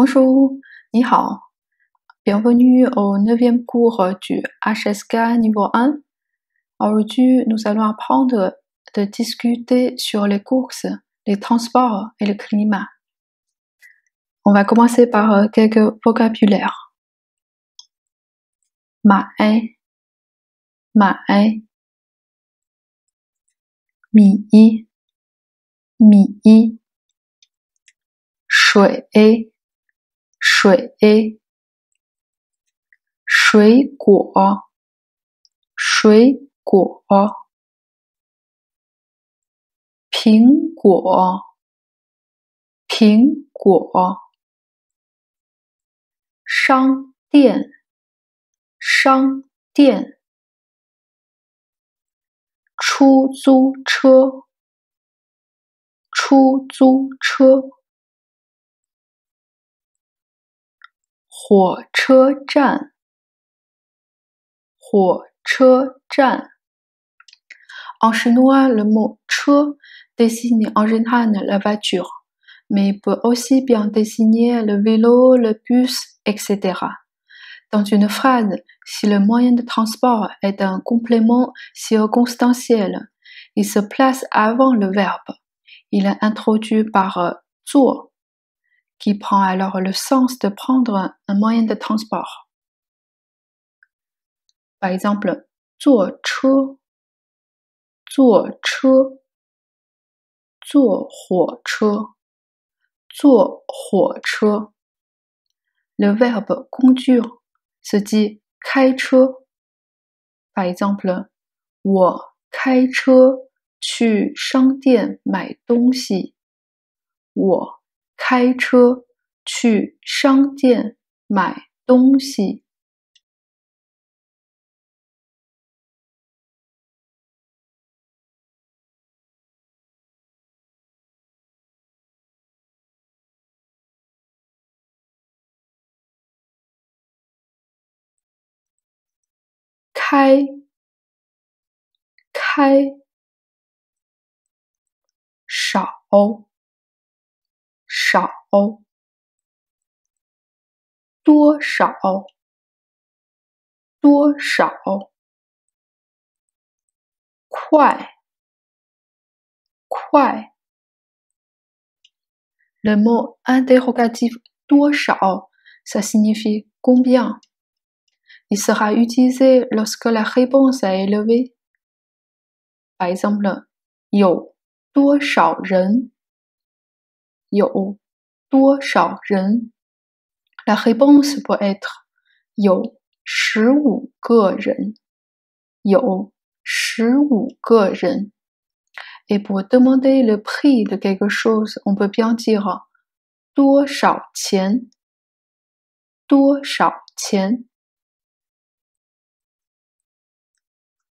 Bonjour, Nihao. Bienvenue au 9e cours du HSK niveau 1. Aujourd'hui, nous allons apprendre de discuter sur les courses, les transports et le climat. On va commencer par euh, quelques vocabulaires. Mai, mai, mi, mi, shui, 水水果水果苹果苹果。商店商店。出租车出租车。火车站，火车站。En chinois, le mot “che” désigne en général la voiture, mais peut aussi bien désigner le vélo, le bus, etc. Dans une phrase, si le moyen de transport est un complément circonstanciel, il se place avant le verbe. Il est introduit par « zuo » qui prend alors le sens de prendre un moyen de transport. Par exemple, 坐车,坐车,坐火车,坐火车. Le verbe conduire se dit 开车. Par exemple, 我开车去商店买东西。我 开车去商店买东西。开，开，少。少，多少，多少，快，快。Le mot interrogatif 多少 ça signifie combien. Il sera utilisé lorsque la réponse est élevée. Par exemple, 有多少人？ 有多少人？La réponse peut être 有十五个人，有十五个人。Et pour demander le prix de quelque chose, on peut bien dire 多少钱？多少钱？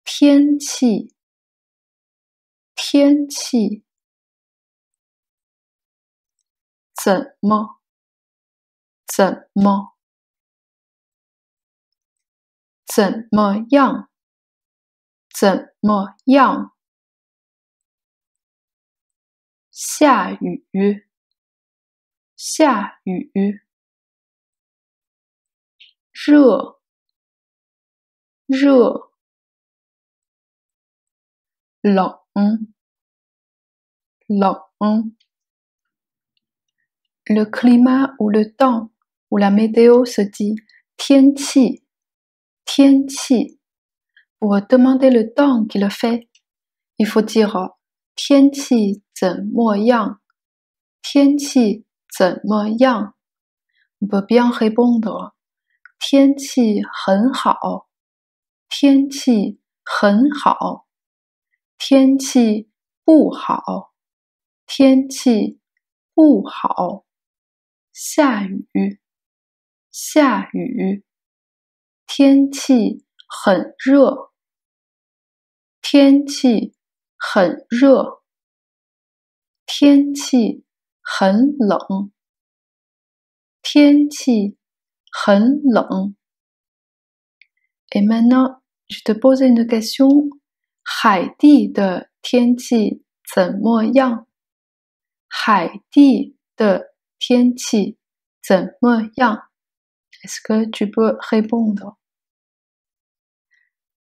天气，天气。怎么？怎么？怎么样？怎么样？下雨，下雨。热，热。冷，冷。Le climat ou le temps ou la météo se dit tianqi, tianqi. Pour demander le temps qu'il fait, il faut dire tianqi yang, tianqi yang. On peut bien répondre tianqi hen hao, tianqi hen hao, tianqi bu hao, tianqi bu hao. 下雨，下雨，天气很热，天气很热，天气很冷，天气很冷。Et maintenant, je te pose une question. 海地的天气怎么样？海地的。天气 怎么样 Est-ce que tu peux répondre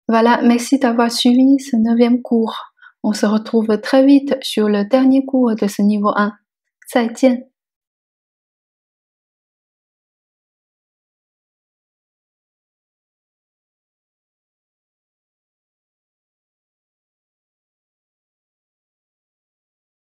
Voilà, merci d'avoir suivi ce neuvième cours. On se retrouve très vite sur le dernier cours de ce niveau 1. 再见。